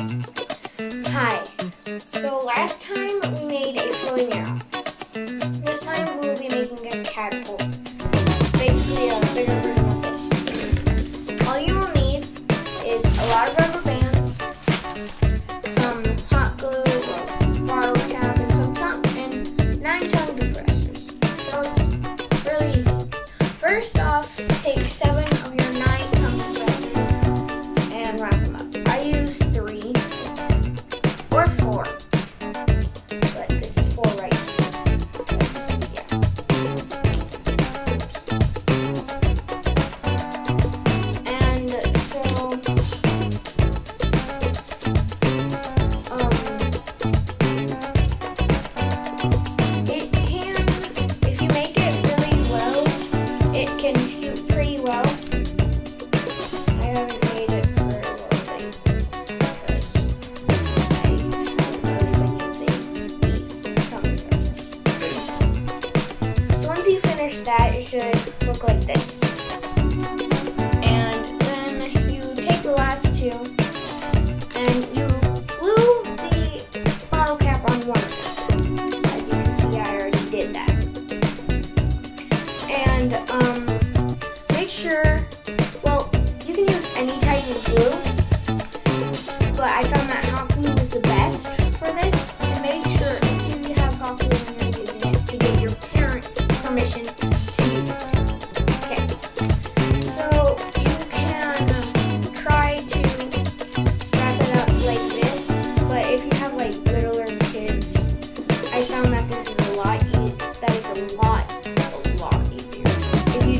Hi. So last time we made a floating arrow. This time we will be making a catapult. Basically a should look like this. And then you take the last two and you glue the bottle cap on one of them. As you can see, I already did that. And um, make sure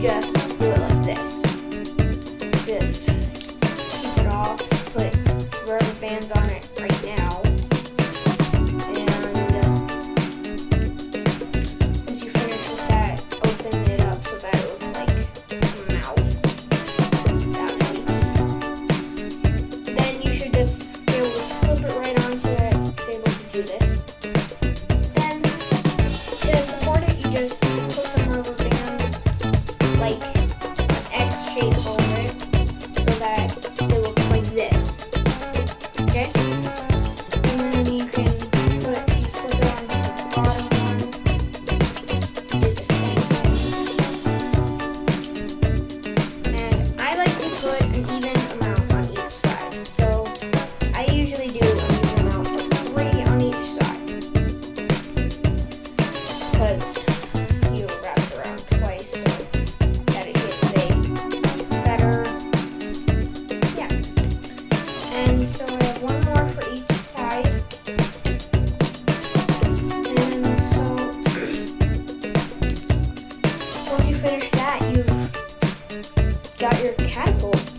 just do it like this. Just take it off, put rubber bands on it, got your catapult.